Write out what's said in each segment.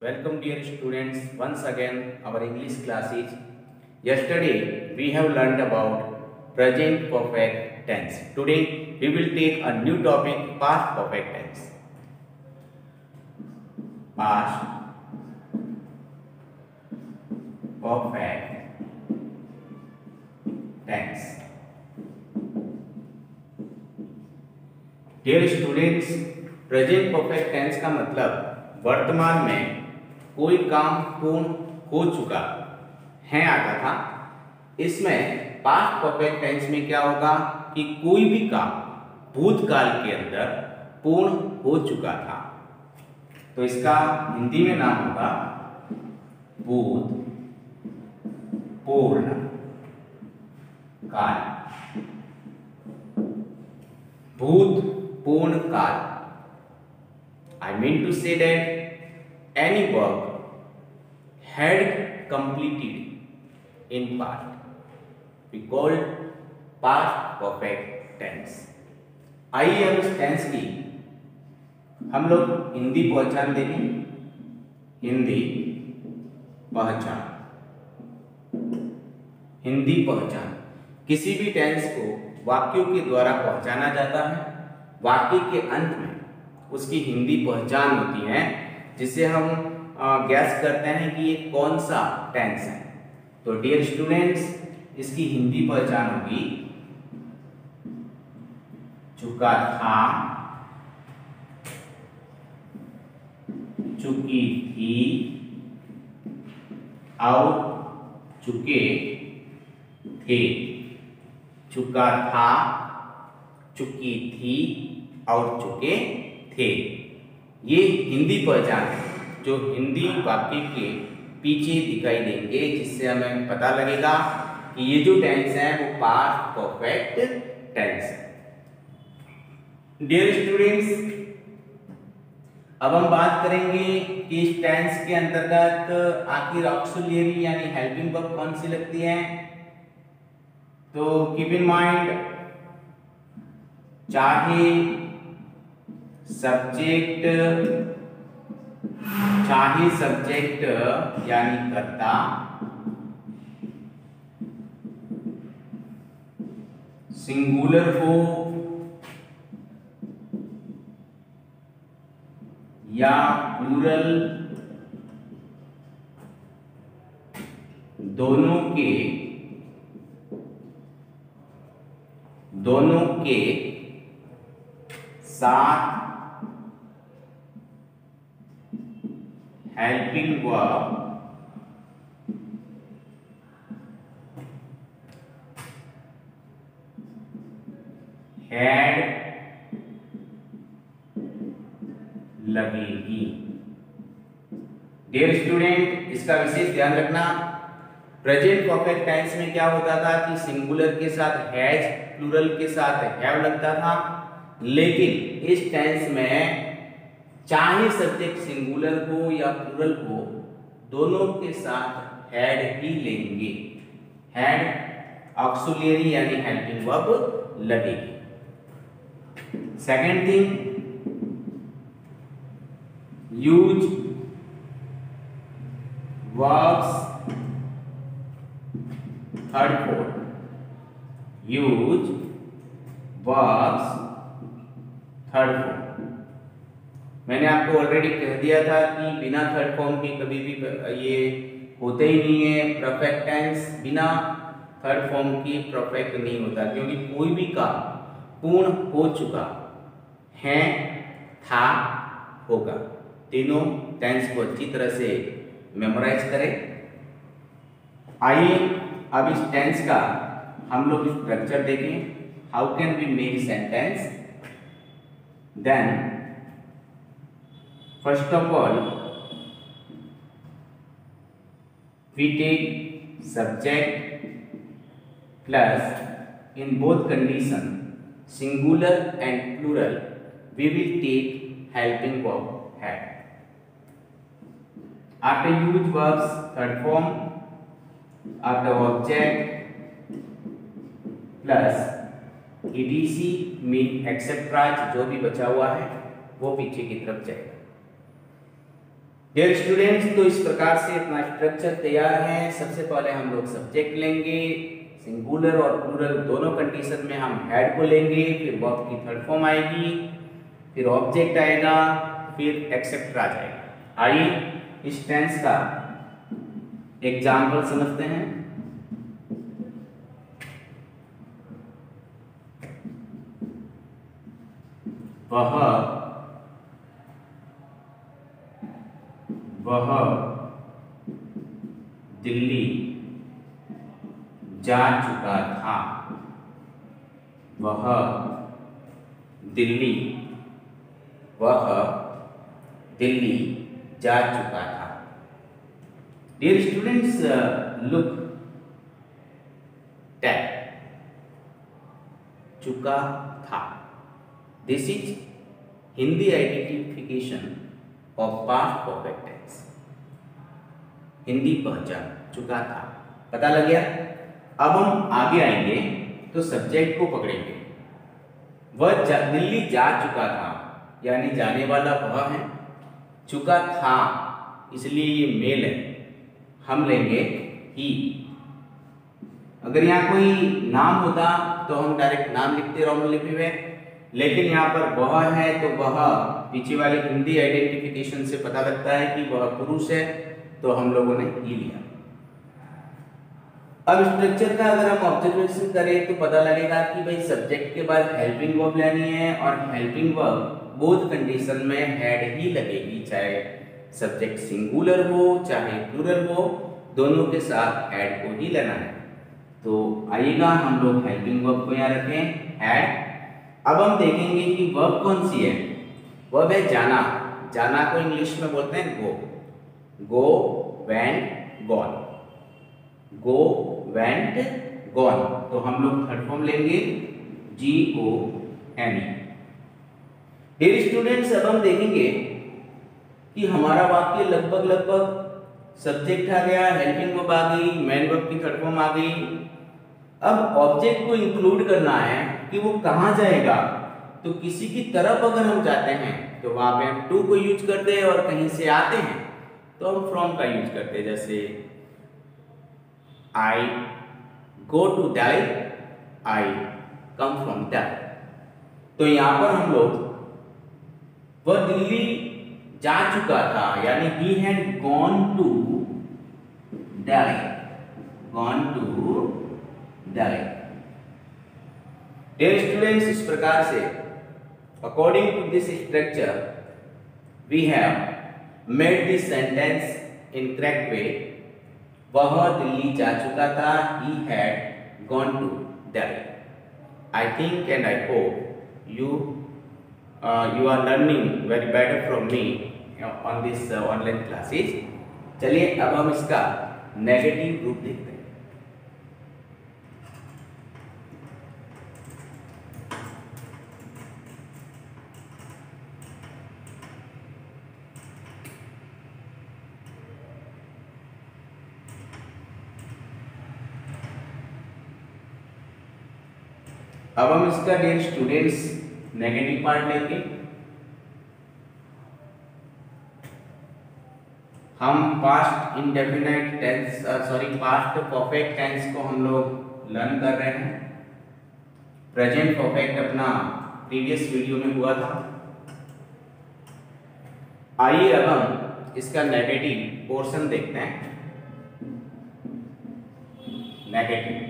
Welcome dear students once again our English classes. Yesterday we have learned about present perfect tense. Today we will take a new topic past perfect tense. Past perfect tense. Dear students, present perfect tense का मतलब वर्तमान में कोई काम पूर्ण हो चुका है आता था। इसमें पास्ट परफेक्ट टेंस में क्या होगा कि कोई भी काम भूतकाल के अंदर पूर्ण हो चुका था। तो इसका हिंदी में नाम होगा भूत पूर्ण काल। भूत पूर्ण काल। I mean to say that any work had completed in past. We called past perfect tense. आइए अब इस टेंस की। हम लोग हिंदी पहचान देंगे। हिंदी पहचान। हिंदी पहचान। किसी भी टेंस को वाक्यों के द्वारा पहचाना जाता है। वाक्य के अंत में उसकी हिंदी पहचान होती है, जिसे हम गैस करते हैं कि ये कौन सा टेंस है। तो डियर स्टूडेंट्स इसकी हिंदी पहचान होगी। चुका था, चुकी थी, और चुके थे। चुका था, चुकी थी, और चुके थे। ये हिंदी पहचान है। जो हिंदी वाक्य के पीछे दिखाई देंगे, जिससे हमें पता लगेगा कि ये जो टेंस है, वो पास्ट परफेक्ट टेंस है। डियर स्टूडेंट्स अब हम बात करेंगे कि इस टेंस के अंतर्गत आखिर ऑक्सिलियरी यानी हेल्पिंग वर्ब कौन सी लगती है। तो कीप इन माइंड चाहे सब्जेक्ट चाहे सब्जेक्ट यानी कर्ता। सिंगुलर हो या प्लूरल दोनों के दोनों के साथ helping verb had लगेगी। डियर स्टूडेंट इसका विशेष ध्यान रखना। प्रेजेंट परफेक्ट टेंस में क्या होता था कि सिंगुलर के साथ हैज़ प्लूरल के साथ हैव लगता था। लेकिन इस टेंस में चाहे सब्जेक्ट सिंगुलर हो या प्लूरल हो, दोनों के साथ हैड ही लेंगे। हैड ऑक्सिलियरी यानी हेल्पिंग वर्ब लगेगी। Second thing use verbs third fourth use verbs third fourth मैंने आपको ऑलरेडी कह दिया था कि बिना थर्ड फॉर्म के कभी भी ये होते ही नहीं है। परफेक्ट टेंस बिना थर्ड फॉर्म की परफेक्ट नहीं होता, क्योंकि कोई भी काम पूर्ण हो चुका है था होगा। तीनों टेंस को अच्छी तरह से मेमोराइज करें। आइए अब इस टेंस का हम लोग स्ट्रक्चर देखें। How can be make sentence then First of all, we take subject plus in both condition singular and plural we will take helping verb had. After use verbs third form after object plus etc mean etc जो भी बचा हुआ है वो पीछे की तरफ़ जाएगा डियर स्टूडेंट्स तो इस प्रकार से अपना स्ट्रक्चर तैयार है सबसे पहले हम लोग सब्जेक्ट लेंगे सिंगुलर और प्लूरल दोनों कंडीशन में हम हेड को लेंगे, फिर वर्ब की थर्ड फॉर्म आएगी, फिर ऑब्जेक्ट आएगा, फिर एक्सेप्टर आ जाएगा। आइए इस टेंस का एग्ज़ाम्पल समझते हैं। वह वह दिल्ली जा चुका था। वह दिल्ली वह दिल्ली जा चुका था। डियर स्टूडेंट्स लुक टैग चुका था। This is Hindi identification of past perfect tense Hindi पहचान चुका था। पता लग गया? अब हम आगे आएँगे तो सब्जेक्ट को पकड़ेंगे। वह जा, दिल्ली जा चुका था यानी जाने वाला वह है। चुका था इसलिए ये मेल है। हम लेंगे ही अगर यहाँ कोई नाम होता तो हम डायरेक्ट नाम लिखते रोमन लिपि में। लेकिन यहाँ पर वह है तो वह पीछे वाले हिंदी आइडेंटिफिकेशन से पता लगता है कि वह पुरुष है तो हम लोगों ने ही लिया। अब स्ट्रक्चर का अगर हम ऑब्जर्वेशन करें तो पता लगेगा कि भाई सब्जेक्ट के बाद हेल्पिंग वर्ब लेनी है और हेल्पिंग वर्ब बोथ कंडीशन में हेड ही लगेगी, चाहे सब्जेक्ट सिंगुलर हो, चाहे प्लूरल हो, दोनों के साथ हेड को ही लेना है। तो आइएगा हम लोग हेल्पिंग वर्ब को यहाँ रखें हेड अब हम देखेंगे कि वर्ब कौन सी है। वर्ब है जाना। जाना को इंग्लिश में बोलते हैं go go went gone go went gone तो हम लोग थर्ड फॉर्म लेंगे G O N dear students अब हम देखेंगे कि हमारा वाक्य लगभग लगभग सब्जेक्ट आ गया हेल्पिंग वर्ब आ गई मेन वर्ब की थर्ड फॉर्म आ गई. अब ऑब्जेक्ट को इंक्लूड करना है कि वो कहाँ जाएगा? तो किसी की तरफ़ अगर हम जाते हैं तो वहाँ पे हम टू को यूज़ करते हैं और कहीं से आते हैं तो हम फ्रॉम का यूज़ करते हैं, जैसे I go to die I come from die तो यहाँ पर हम लोग, वह दिल्ली जा चुका था, यानी he had gone to die gone to die dear students इस प्रकार से according to this structure we have made this sentence in correct way वह दिल्ली जा चुका था। He had gone to Delhi I think and I hope you you are learning very better from me on this online classes चलिए, अब हम इसका negative रूप देखते हैं। अब हम इसका डियर स्टूडेंट्स नेगेटिव पार्ट लेंगे। हम past indefinite tense sorry past perfect tense को हम लोग लर्न कर रहे हैं। प्रेजेंट परफेक्ट अपना प्रीवियस वीडियो में हुआ था। आइए अब हम इसका नेगेटिव पोर्शन देखते हैं। नेगेटिव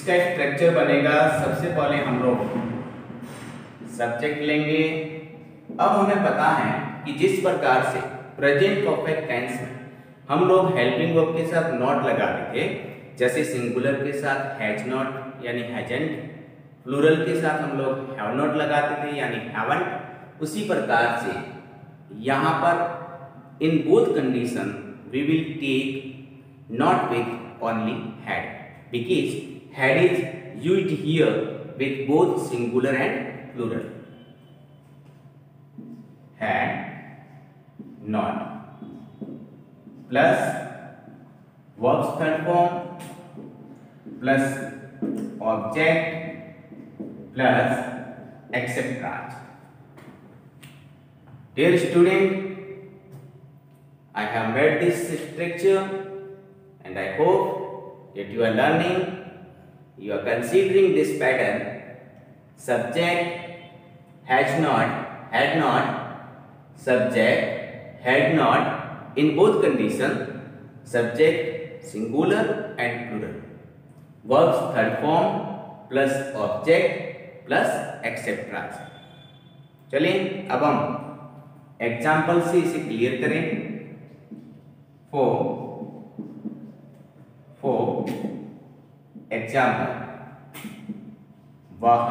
इसका स्ट्रक्चर बनेगा सबसे पहले हम लोग सब्जेक्ट लेंगे। अब हमें पता है कि जिस प्रकार से प्रेजेंट परफेक्ट टेंस में हम लोग हेल्पिंग वर्ब के साथ नॉट लगाते थे जैसे सिंगुलर के साथ हैज़ नॉट यानी हैजेंट प्लूरल के साथ हम लोग हैव नॉट लगाते थे यानी हैवंट उसी प्रकार से यहाँ पर in both condition we will take not with only had because had is used here with both singular and plural. Had not plus verbs third form plus object plus etc. Dear student, I have made this structure and I hope that you are learning, you are considering this pattern. Subject has not, had not, subject had not in both conditions, subject singular and plural. Verbs third form plus object plus etc. चलिए अब हम example से इसे clear करें four four example वह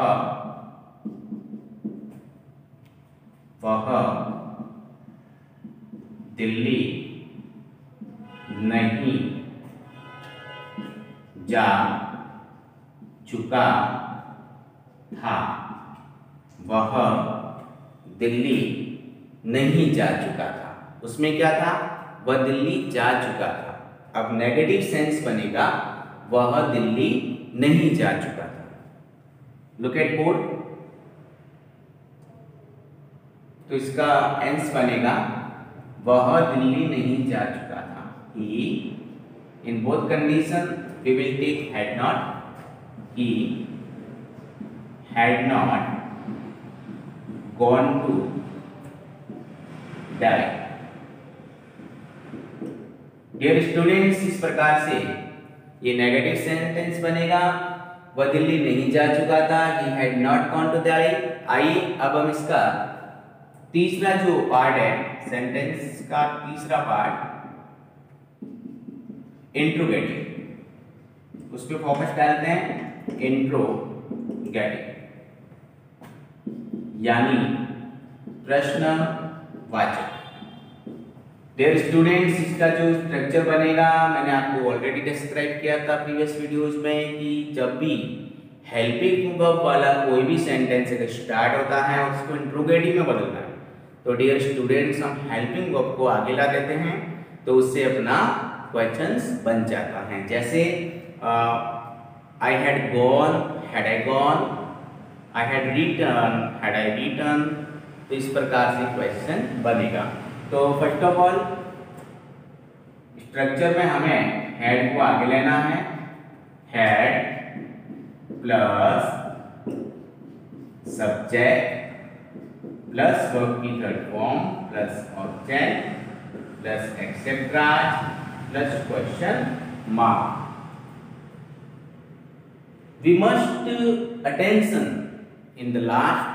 वह दिल्ली नहीं जा चुका था वह दिल्ली नहीं जा चुका था उसमें क्या था वह दिल्ली जा चुका था अब नेगेटिव सेंस बनेगा वह दिल्ली नहीं जा चुका था। लुक एट बोर्ड तो इसका एंस बनेगा, वह दिल्ली नहीं जा चुका था। He in both condition we will take had not he had not gone to die dear students इस प्रकार से ये नेगेटिव सेंटेंस बनेगा। वह दिल्ली नहीं जा चुका था। He had not gone to die आइए, अब हम इसका तीसरा जो पार्ट है सेंटेंस का तीसरा पार्ट इंट्रोगेटिव उस पर फोकस डालते हैं इंट्रोगेटिव यानी प्रश्न वाचक। देर स्टूडेंट्स इसका जो स्ट्रक्चर बनेगा, मैंने आपको ऑलरेडी डिस्क्राइब किया था प्रीवियस वीडियोस में कि जब भी हेल्पिंग वर्ब वाला कोई भी सेंटेंस अगर स्टार्ट होता है उसको इंट्रोगेटिव में बदलना है तो डियर स्टूडेंट्स हम हेल्पिंग वर्ब को आगे ला देते हैं तो उससे अपना क्वेश्चंस बन जाता है। जैसे I had gone had I gone I had return had I return तो इस प्रकार से क्वेश्चन बनेगा। तो फ़र्स्ट ऑफ़ ऑल स्ट्रक्चर में हमें हेड को आगे लेना है। Had plus subject plus verb की third form plus object plus etcetera plus question mark we must attention in the last,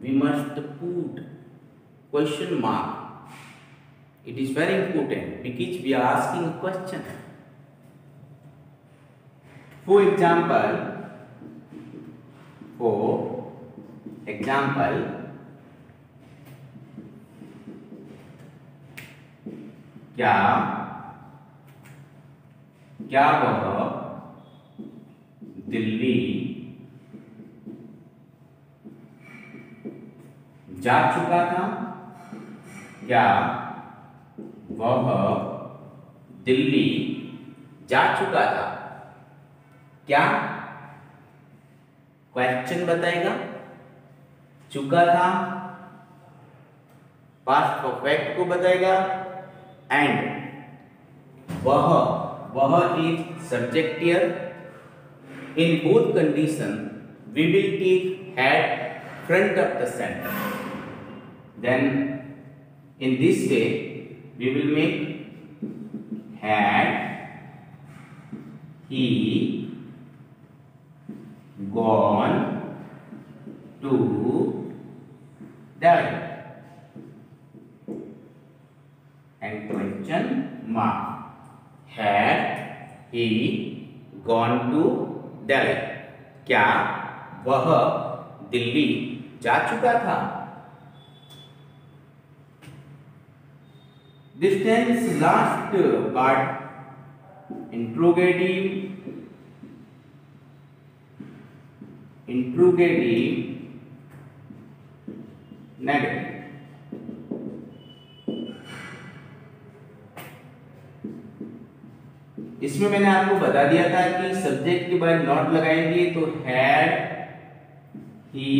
we must put question mark. It is very important because we are asking a question. For example, for example, क्या क्या वह दिल्ली जा चुका था क्या वह दिल्ली जा चुका था? क्या? क्वेश्चन बताएगा? चुका था। पास्ट परफेक्ट को बताएगा। एंड वह वह is subject year in both condition we will had front of the sentence then in this way we will make had he gone to die and question mark had he gone to die क्या वह दिल्ली जा चुका था This tense last part interrogative interrogative negative इसमें मैंने आपको बता दिया था कि सब्जेक्ट के बाद नॉट लगाएँगे तो had he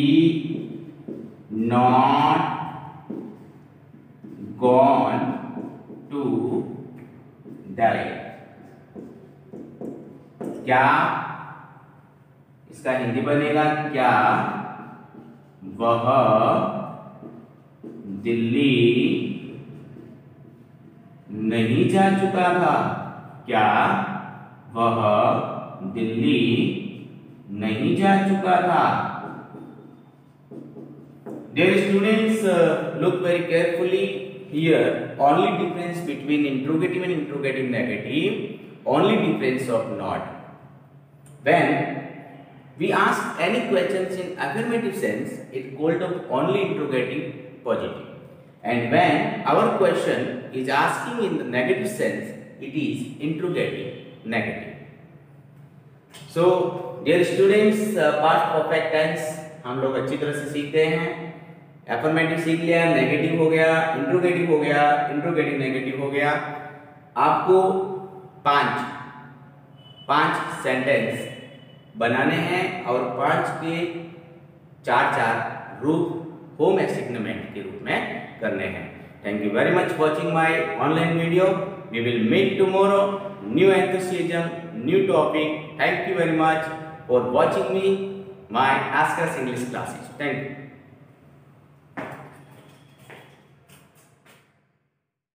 not to die क्या इसका हिंदी बनेगा? क्या? वह दिल्ली नहीं जा चुका था। क्या? वह दिल्ली नहीं जा चुका था। Dear students, uh, look very carefully here. Only difference between interrogative and interrogative negative. Only difference of not. When we ask any questions in affirmative sense, it called of only interrogative positive. And when our question is asking in the negative sense, it is interrogative negative. So, dear students, uh, past perfect tense हम लोग अच्छी तरह से सीखते हैं affirmative सीख लिया negative हो गया इंट्रोगेटिव हो गया इंट्रोगेटिव नेगेटिव हो गया। आपको पाँच पाँच सेंटेंस बनाने हैं और पाँच के चार चार रूप होम एसिग्नमेंट के रूप में करने हैं। Thank you very much watching my online video we will meet tomorrow new enthusiasm new topic thank you very much for watching me my askers English classes thank you